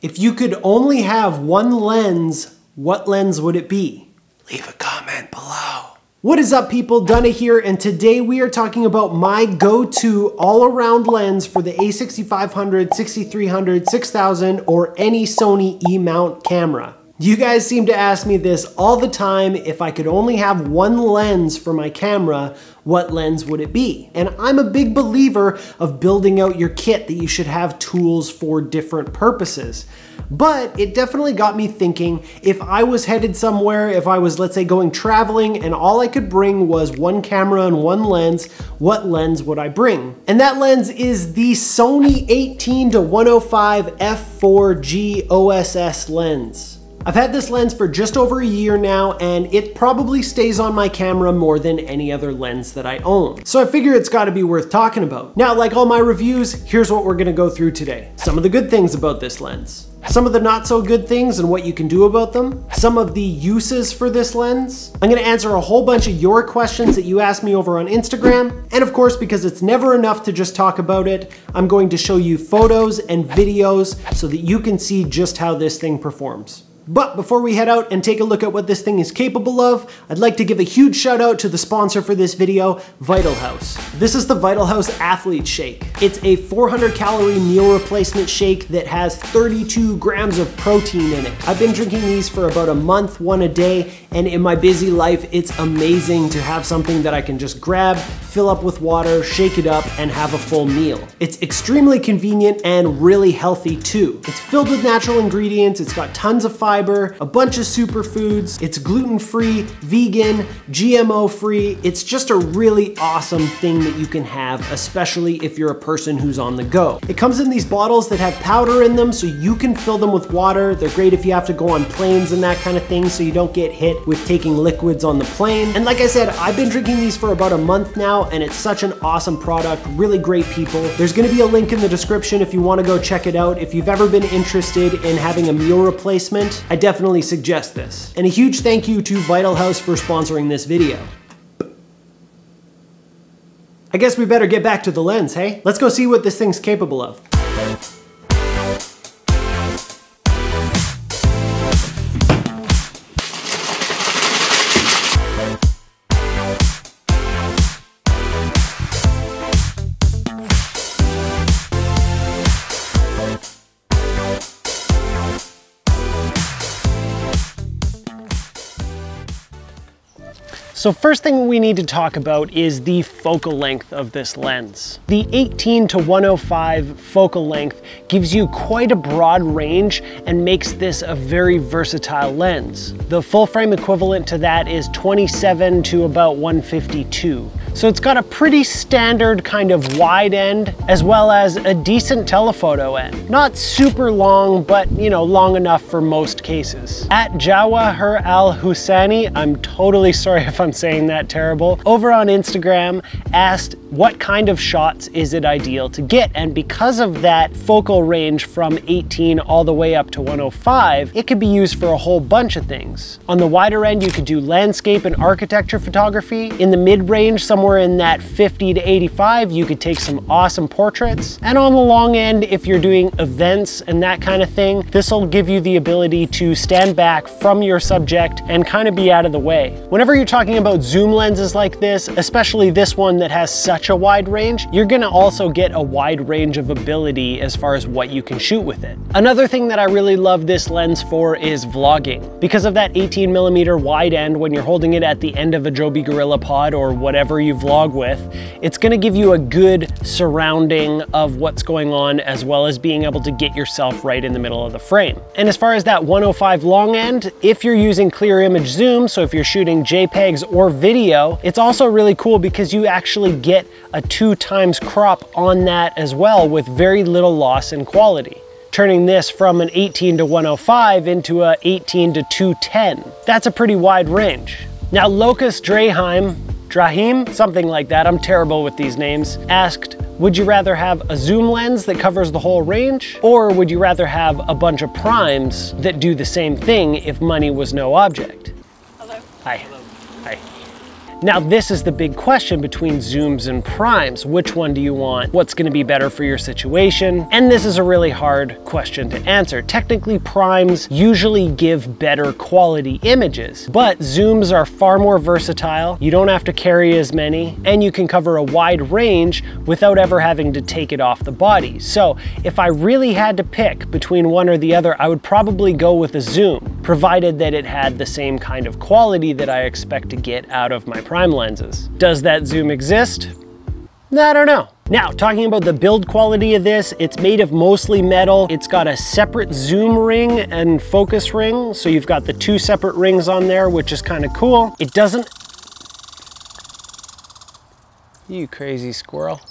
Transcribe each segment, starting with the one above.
If you could only have one lens, what lens would it be? Leave a comment below. What is up people, Dunna here, and today we are talking about my go-to all-around lens for the a6500, 6300, 6000, or any Sony E-mount camera. You guys seem to ask me this all the time. If I could only have one lens for my camera, what lens would it be? And I'm a big believer of building out your kit that you should have tools for different purposes. But it definitely got me thinking, if I was headed somewhere, if I was, let's say, going traveling and all I could bring was one camera and one lens, what lens would I bring? And that lens is the Sony 18 to 105 f4G OSS lens. I've had this lens for just over a year now and it probably stays on my camera more than any other lens that I own. So I figure it's gotta be worth talking about. Now, like all my reviews, here's what we're gonna go through today. Some of the good things about this lens. Some of the not so good things and what you can do about them. Some of the uses for this lens. I'm gonna answer a whole bunch of your questions that you asked me over on Instagram. And of course, because it's never enough to just talk about it, I'm going to show you photos and videos so that you can see just how this thing performs. But before we head out and take a look at what this thing is capable of, I'd like to give a huge shout out to the sponsor for this video, VitalHouse. This is the VitalHouse Athlete Shake. It's a 400 calorie meal replacement shake that has 32 grams of protein in it. I've been drinking these for about a month, one a day, and in my busy life, it's amazing to have something that I can just grab, fill up with water, shake it up, and have a full meal. It's extremely convenient and really healthy too. It's filled with natural ingredients, it's got tons of fiber, fiber, a bunch of superfoods. It's gluten-free, vegan, GMO-free. It's just a really awesome thing that you can have, especially if you're a person who's on the go. It comes in these bottles that have powder in them so you can fill them with water. They're great if you have to go on planes and that kind of thing so you don't get hit with taking liquids on the plane. And like I said, I've been drinking these for about a month now and it's such an awesome product, really great people. There's gonna be a link in the description if you wanna go check it out. If you've ever been interested in having a meal replacement, I definitely suggest this. And a huge thank you to VitalHouse for sponsoring this video. I guess we better get back to the lens, hey? Let's go see what this thing's capable of. So first thing we need to talk about is the focal length of this lens. The 18 to 105 focal length gives you quite a broad range and makes this a very versatile lens. The full frame equivalent to that is 27 to about 152. So it's got a pretty standard kind of wide end as well as a decent telephoto end. Not super long, but you know, long enough for most cases. At Jawahir Al Husani, I'm totally sorry if I'm saying that terrible, over on Instagram asked what kind of shots is it ideal to get? And because of that focal range from 18 all the way up to 105, it could be used for a whole bunch of things. On the wider end, you could do landscape and architecture photography. In the mid-range, somewhere in that 50 to 85, you could take some awesome portraits. And on the long end, if you're doing events and that kind of thing, this will give you the ability to stand back from your subject and kind of be out of the way. Whenever you're talking about zoom lenses like this, especially this one that has such such a wide range, you're gonna also get a wide range of ability as far as what you can shoot with it. Another thing that I really love this lens for is vlogging. Because of that 18 millimeter wide end, when you're holding it at the end of a Joby GorillaPod or whatever you vlog with, it's gonna give you a good surrounding of what's going on as well as being able to get yourself right in the middle of the frame. And as far as that 105 long end, if you're using clear image zoom, so if you're shooting JPEGs or video, it's also really cool because you actually get a two times crop on that as well with very little loss in quality turning this from an 18 to 105 into a 18 to 210. That's a pretty wide range. Now Locust Draheim, Drahim, something like that, I'm terrible with these names, asked, would you rather have a zoom lens that covers the whole range? Or would you rather have a bunch of primes that do the same thing if money was no object? Hello. Hi. Hello. Now this is the big question between zooms and primes. Which one do you want? What's gonna be better for your situation? And this is a really hard question to answer. Technically primes usually give better quality images, but zooms are far more versatile. You don't have to carry as many and you can cover a wide range without ever having to take it off the body. So if I really had to pick between one or the other, I would probably go with a zoom, provided that it had the same kind of quality that I expect to get out of my prime lenses. Does that zoom exist? I don't know. Now, talking about the build quality of this, it's made of mostly metal. It's got a separate zoom ring and focus ring. So you've got the two separate rings on there, which is kind of cool. It doesn't... You crazy squirrel.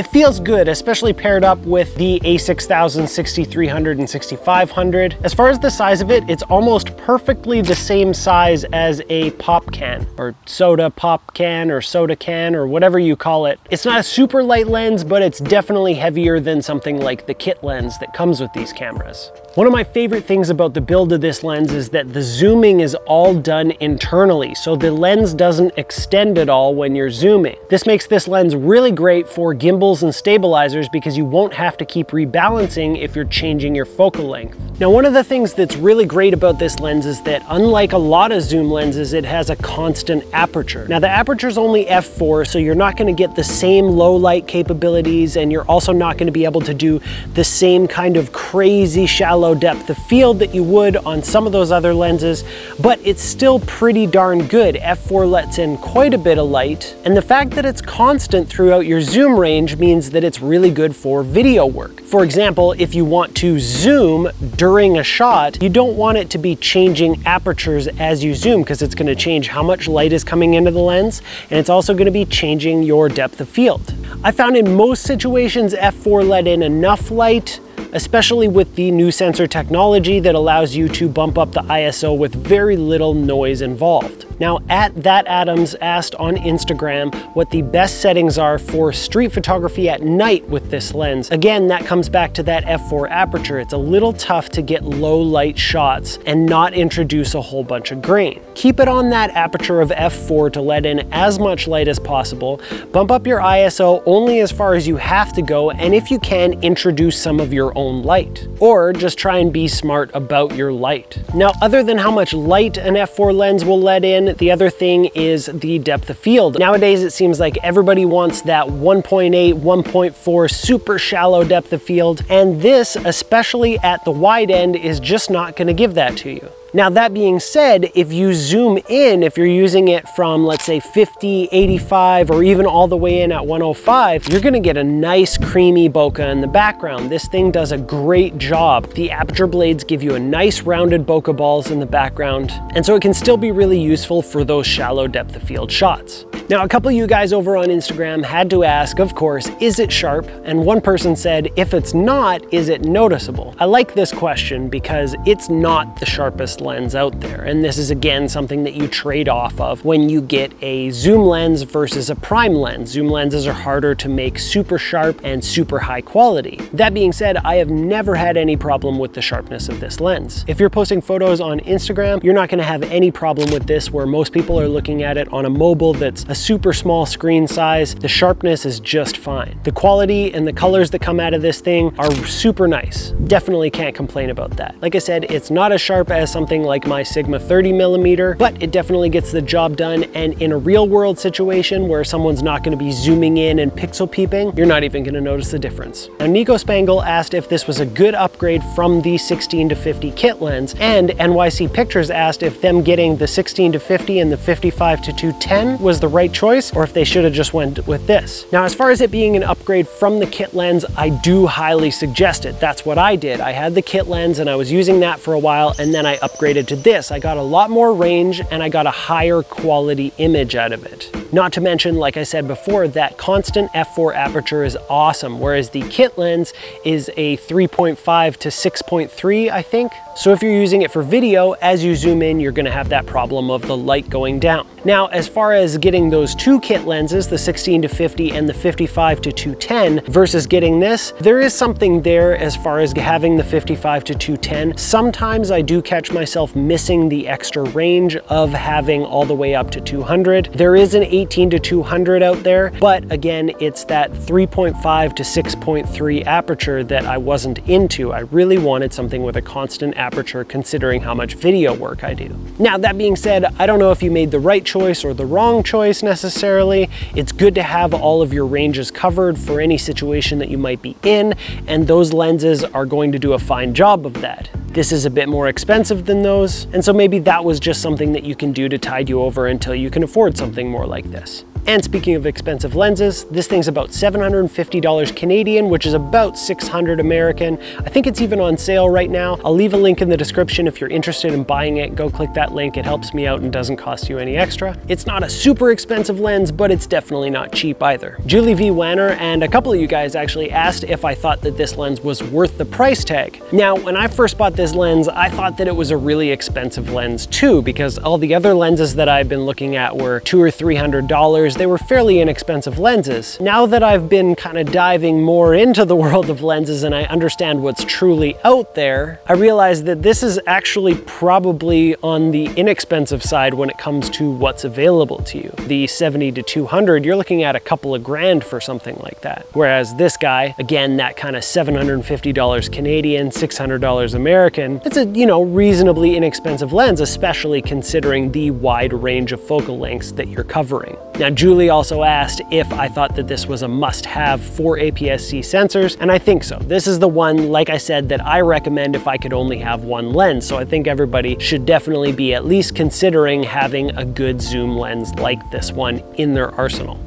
It feels good, especially paired up with the a6000, 6300, and 6500. As far as the size of it, it's almost perfectly the same size as a pop can, or soda pop can, or soda can, or whatever you call it. It's not a super light lens, but it's definitely heavier than something like the kit lens that comes with these cameras. One of my favorite things about the build of this lens is that the zooming is all done internally, so the lens doesn't extend at all when you're zooming. This makes this lens really great for gimbals and stabilizers because you won't have to keep rebalancing if you're changing your focal length. Now, one of the things that's really great about this lens is that unlike a lot of zoom lenses, it has a constant aperture. Now, the aperture is only f4, so you're not gonna get the same low light capabilities, and you're also not gonna be able to do the same kind of crazy shallow shallow depth of field that you would on some of those other lenses, but it's still pretty darn good. F4 lets in quite a bit of light, and the fact that it's constant throughout your zoom range means that it's really good for video work. For example, if you want to zoom during a shot, you don't want it to be changing apertures as you zoom because it's gonna change how much light is coming into the lens, and it's also gonna be changing your depth of field. I found in most situations F4 let in enough light especially with the new sensor technology that allows you to bump up the ISO with very little noise involved. Now, at That Adams asked on Instagram what the best settings are for street photography at night with this lens. Again, that comes back to that f4 aperture. It's a little tough to get low light shots and not introduce a whole bunch of grain. Keep it on that aperture of f4 to let in as much light as possible. Bump up your ISO only as far as you have to go, and if you can, introduce some of your own light. Or just try and be smart about your light. Now, other than how much light an f4 lens will let in, the other thing is the depth of field. Nowadays, it seems like everybody wants that 1.8, 1.4 super shallow depth of field. And this, especially at the wide end, is just not gonna give that to you. Now that being said, if you zoom in, if you're using it from let's say 50, 85, or even all the way in at 105, you're gonna get a nice creamy bokeh in the background. This thing does a great job. The aperture blades give you a nice rounded bokeh balls in the background, and so it can still be really useful for those shallow depth of field shots. Now, a couple of you guys over on Instagram had to ask, of course, is it sharp? And one person said, if it's not, is it noticeable? I like this question because it's not the sharpest lens out there. And this is again something that you trade off of when you get a zoom lens versus a prime lens. Zoom lenses are harder to make super sharp and super high quality. That being said, I have never had any problem with the sharpness of this lens. If you're posting photos on Instagram, you're not gonna have any problem with this where most people are looking at it on a mobile that's a super small screen size, the sharpness is just fine. The quality and the colors that come out of this thing are super nice. Definitely can't complain about that. Like I said, it's not as sharp as something like my Sigma 30 millimeter, but it definitely gets the job done. And in a real world situation where someone's not gonna be zooming in and pixel peeping, you're not even gonna notice the difference. Now, Nico Spangle asked if this was a good upgrade from the 16 to 50 kit lens, and NYC Pictures asked if them getting the 16 to 50 and the 55 to 210 was the right choice or if they should have just went with this. Now, as far as it being an upgrade from the kit lens, I do highly suggest it. That's what I did. I had the kit lens and I was using that for a while and then I upgraded to this. I got a lot more range and I got a higher quality image out of it. Not to mention, like I said before, that constant f4 aperture is awesome, whereas the kit lens is a 3.5 to 6.3, I think. So if you're using it for video, as you zoom in, you're gonna have that problem of the light going down. Now, as far as getting those two kit lenses, the 16 to 50 and the 55 to 210 versus getting this, there is something there as far as having the 55 to 210. Sometimes I do catch myself missing the extra range of having all the way up to 200. There is an 18 to 200 out there, but again, it's that 3.5 to 6.3 aperture that I wasn't into. I really wanted something with a constant aperture considering how much video work I do. Now, that being said, I don't know if you made the right choice or the wrong choice necessarily. It's good to have all of your ranges covered for any situation that you might be in, and those lenses are going to do a fine job of that. This is a bit more expensive than those, and so maybe that was just something that you can do to tide you over until you can afford something more like this. And speaking of expensive lenses, this thing's about $750 Canadian, which is about 600 American. I think it's even on sale right now. I'll leave a link in the description if you're interested in buying it. Go click that link. It helps me out and doesn't cost you any extra. It's not a super expensive lens, but it's definitely not cheap either. Julie V. Wanner and a couple of you guys actually asked if I thought that this lens was worth the price tag. Now, when I first bought this lens, I thought that it was a really expensive lens too, because all the other lenses that I've been looking at were two or three hundred dollars they were fairly inexpensive lenses. Now that I've been kind of diving more into the world of lenses and I understand what's truly out there, I realize that this is actually probably on the inexpensive side when it comes to what's available to you. The 70 to 200, you're looking at a couple of grand for something like that. Whereas this guy, again, that kind of $750 Canadian, $600 American, it's a, you know, reasonably inexpensive lens, especially considering the wide range of focal lengths that you're covering. Now, Julie also asked if I thought that this was a must-have for APS-C sensors, and I think so. This is the one, like I said, that I recommend if I could only have one lens, so I think everybody should definitely be at least considering having a good zoom lens like this one in their arsenal.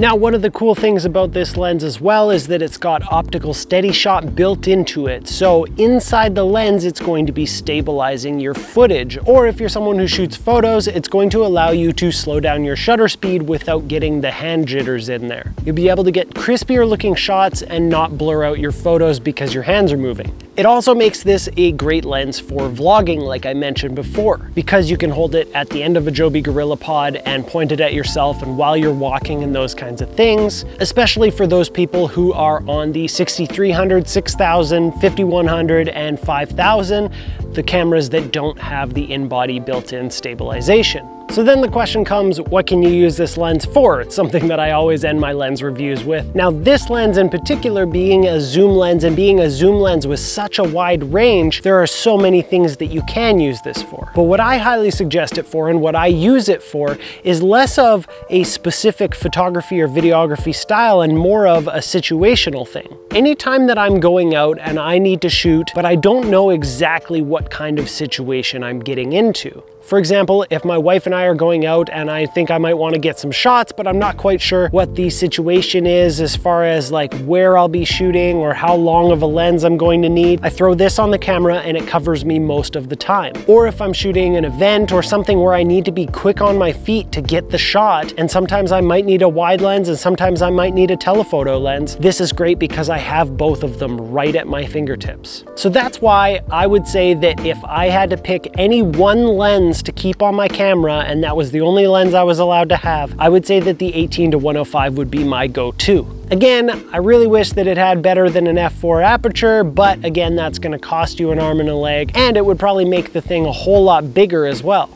Now, one of the cool things about this lens as well is that it's got optical steady shot built into it. So inside the lens, it's going to be stabilizing your footage. Or if you're someone who shoots photos, it's going to allow you to slow down your shutter speed without getting the hand jitters in there. You'll be able to get crispier looking shots and not blur out your photos because your hands are moving. It also makes this a great lens for vlogging, like I mentioned before, because you can hold it at the end of a Joby GorillaPod and point it at yourself and while you're walking and those kinds of things, especially for those people who are on the 6300, 6000, 5100, and 5000, the cameras that don't have the in-body built-in stabilization. So then the question comes, what can you use this lens for? It's something that I always end my lens reviews with. Now this lens in particular being a zoom lens and being a zoom lens with such a wide range, there are so many things that you can use this for. But what I highly suggest it for and what I use it for is less of a specific photography or videography style and more of a situational thing. Anytime that I'm going out and I need to shoot, but I don't know exactly what kind of situation I'm getting into. For example, if my wife and I are going out and I think I might want to get some shots, but I'm not quite sure what the situation is as far as like where I'll be shooting or how long of a lens I'm going to need, I throw this on the camera and it covers me most of the time. Or if I'm shooting an event or something where I need to be quick on my feet to get the shot, and sometimes I might need a wide lens and sometimes I might need a telephoto lens, this is great because I have both of them right at my fingertips. So that's why I would say that if I had to pick any one lens lens to keep on my camera and that was the only lens I was allowed to have, I would say that the 18 to 105 would be my go-to. Again, I really wish that it had better than an f4 aperture, but again, that's gonna cost you an arm and a leg, and it would probably make the thing a whole lot bigger as well.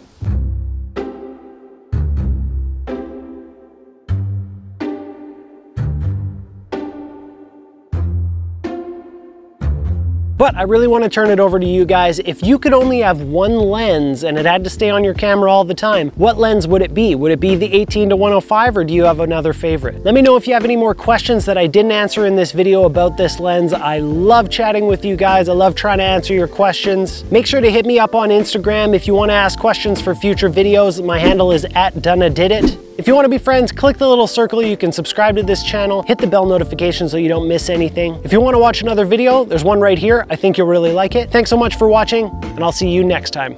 But I really wanna turn it over to you guys. If you could only have one lens and it had to stay on your camera all the time, what lens would it be? Would it be the 18 to 105 or do you have another favorite? Let me know if you have any more questions that I didn't answer in this video about this lens. I love chatting with you guys. I love trying to answer your questions. Make sure to hit me up on Instagram if you wanna ask questions for future videos. My handle is at Dunnadidit. If you want to be friends, click the little circle. You can subscribe to this channel, hit the bell notification so you don't miss anything. If you want to watch another video, there's one right here. I think you'll really like it. Thanks so much for watching, and I'll see you next time.